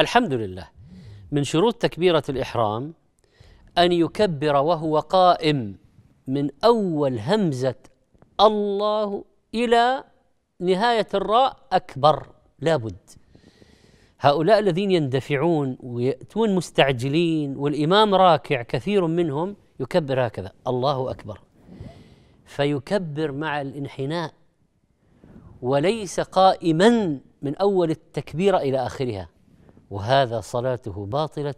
الحمد لله. من شروط تكبيرة الإحرام أن يكبر وهو قائم من أول همزة الله إلى نهاية الراء أكبر لابد هؤلاء الذين يندفعون ويأتون مستعجلين والإمام راكع كثير منهم يكبر هكذا الله أكبر. فيكبر مع الانحناء وليس قائما من أول التكبيرة إلى آخرها. وهذا صلاته باطلة